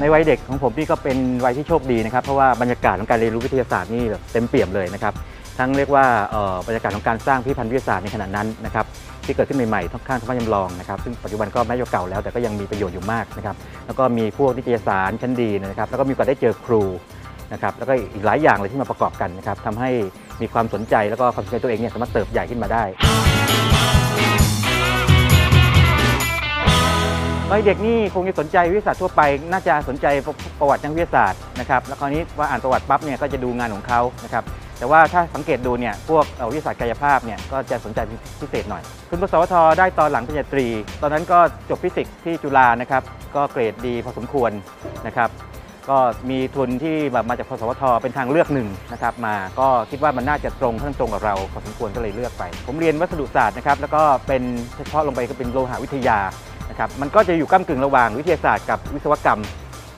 ในวัยเด็กของผมนี่ก็เป็นวัยที่โชคดีนะครับเพราะว่าบรรยากาศของการเรียนรู้วิทยาศาสตร์นี่แบบเต็มเปี่ยมเลยนะครับทั้งเรียกว่าออบรรยากาศของการสร้างพิพิธภัณฑ์วิทยาศาสตร์ในขณะนั้นนะครับที่เกิดขึ้นใหม่ๆทั้งข้างท้องจำลองนะครับซึ่งปัจจุบันก็แม้จะเก่าแล้วแต่ก็ยังมีประโยชน์อยู่มากนะครับแล้วก็มีพวกนิตยสารชั้นดีนะครับแล้วก็มีโอกาสได้เจอครูนะครับแล้วก็อีกหลายอย่างเลยที่มาประกอบกันนะครับทำให้มีความสนใจแล้วก็ความสนใจตัวเองเนี่ยสามารถเติบใหญ่ขึ้นมาได้ เด็กนี่คงจะสนใจวิทยาศาสตร์ทั่วไป น่าจะสนใจประวัติทางวิทยาศาสตร์นะครับ แล้วคราวนี้ว่าอ่านประวัติปั๊บเนี่ยก็จะดูงานของเขานะครับ แต่ว่าถ้าสังเกตดูเนี่ยพวกวิทยาศาสตร์กายภาพเนี่ยก็จะสนใจพิเศษหน่อย คุณปสวทได้ตอนหลังปริญญาตรี ตอนนั้นก็จบฟิสิกส์ที่จุฬานะครับ ก็เกรดดีพอสมควรนะครับ ก็มีทุนที่แบบมาจากพสวทเป็นทางเลือกหนึ่งนะครับมา ก็คิดว่ามันน่าจะตรงขั้นตรงกับเราพอสมควรก็เลยเลือกไป ผมเรียนวัสดุศาสตร์นะครับ แล้วก็เป็นเฉพาะลงไปก็เป็นโลหะวิทยา นะครับมันก็จะอยู่ก้ากึ่งระหว่างวิทยาศาสตร์กับวิศวกรรม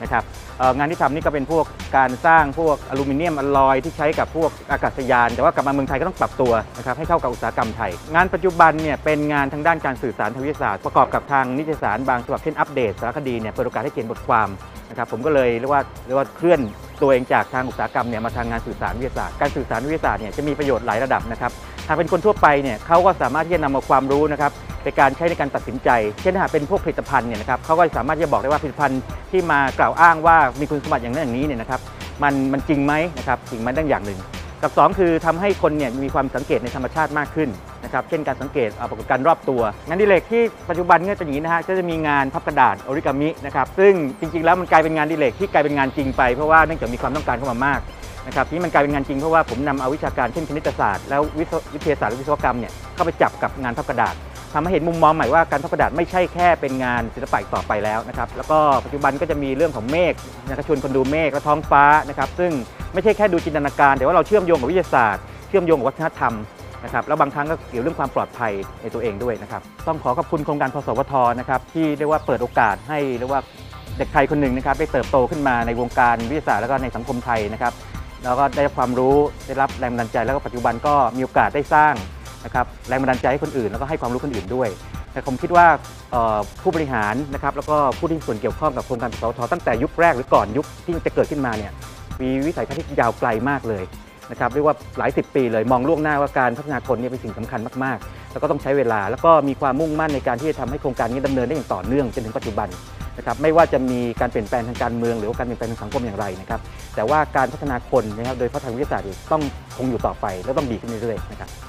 นะครับงานที่ทำนี่ก็เป็นพวกการสร้างพวกอลูมิเนียมอลลอยที่ใช้กับพวกอากาศยาน แต่ว่ากลับมาเมืองไทยก็ต้องปรับตัวนะครับให้เข้ากับอุตสาหกรรมไทย งานปัจจุบันเนี่ยเป็นงานทางด้านการสื่อสารทางวิทยาศาสตร์ประกอบกับทางนิตยสารบางฉบับเช่นอัปเดตสารคดีเนี่ยเปิดโอกาสให้เขียนบทความนะครับผมก็เลยเรียกว่าเรียกว่าเคลื่อนตัวเองจากทางอุตสาหกรรมเนี่ยมาทางงานสื่อสารวิทยาศาสตร์การสื่อสารวิทยาศาสตร์เนี่ยจะมีประโยชน์หลายระดับนะครับหากเป็นคนทั่วไปเนี่ยเขาก็สามารถที่จะนำเอาความรู้นะครับ ในการใช้ในการตัดสินใจ เช่นถ้าหากเป็นพวกผลิตภัณฑ์เนี่ยนะครับเขาก็สามารถจะบอกได้ว่าผลิตภัณฑ์ที่มากล่าวอ้างว่ามีคุณสมบัติอย่างนั้นอย่างนี้เนี่ยนะครับมันมันจริงไหมนะครับจริงไหมดังอย่างหนึ่ง กับสองคือทำให้คนเนี่ยมีความสังเกตในธรรมชาติมากขึ้นนะครับเช่นการสังเกตปรากฏการณ์รอบตัว งานดิเรกที่ปัจจุบันเนี่ยเป็นอย่างนี้นะฮะก็จะมีงานพับกระดาษโอริกามินะครับซึ่งจริง ๆ แล้วมันกลายเป็นงานดิเรกที่กลายเป็นงานจริงไปเพราะว่าเนื่องจากมีความต้องการเข้ามามากนะครับที่มันกลายเป็นงานจริงเพราะว่าผมนำเอาวิชาการเช่นคณิตศาสตร์แล้ววิทยาศาสตร์และวิศวกรรมเนี่ยเข้าไปจับกับงานพับกระดาษ ทำให้เห็นมุมมองใหม่ว่าการพับกระดาษไม่ใช่แค่เป็นงานศิลปะต่อไปแล้วนะครับแล้วก็ปัจจุบันก็จะมีเรื่องของเมฆนะครับชวนคนดูเมฆและท้องฟ้านะครับซึ่งไม่ใช่แค่ดูจินตนาการ แต่ว่าเราเชื่อมโยงกับวิทยาศาสตร์เชื่อมโยงกับวัฒนธรรมนะครับแล้วบางครั้งก็เกี่ยวเรื่องความปลอดภัยในตัวเองด้วยนะครับต้องขอขอบคุณโครงการพสวทนะครับที่เรียกว่าเปิดโอกาสให้เรียกว่าเด็กไทยคนหนึ่งนะครับได้เติบโตขึ้นมาในวงการวิทยาศาสตร์แล้วก็ในสังคมไทยนะครับแล้วก็ได้รับความรู้ได้รับแรงบันดาลใจแล้วก็ปัจจุบันก็มีโอกาสได้สร้าง นะครับแรงบันดาลใจให้คนอื่นแล้วก็ให้ความรู้คนอื่นด้วยแต่ผมคิดว่าผู้บริหารนะครับแล้วก็ผู้ที่มีส่วนเกี่ยวข้องกับโครงการสทตั้งแต่ยุคแรกหรือก่อนยุคที่จะเกิดขึ้นมาเนี่ยมีวิสัยทัศน์ที่ยาวไกลมากเลยนะครับเรียกว่าหลายสิบปีเลยมองล่วงหน้าว่าการพัฒนาคนเนี่ยเป็นสิ่งสำคัญมากๆ แล้วก็ต้องใช้เวลาแล้วก็มีความมุ่งมั่นในการที่จะทำให้โครงการนี้ดำเนินได้อย่างต่อเนื่องจนถึงปัจจุบันนะครับไม่ว่าจะมีการเปลี่ยนแปลงทางการเมือง หรือว่าการเปลี่ยนแปลงทางสังคมอย่างไรนะครับแต่ว่าการพัฒนาคนนะครับโดยพาะทาวิทยาศาสตร์ต้องคงอยู่ต่อไป แล้วต้องดีขึ้นเรื่อยๆนะครับ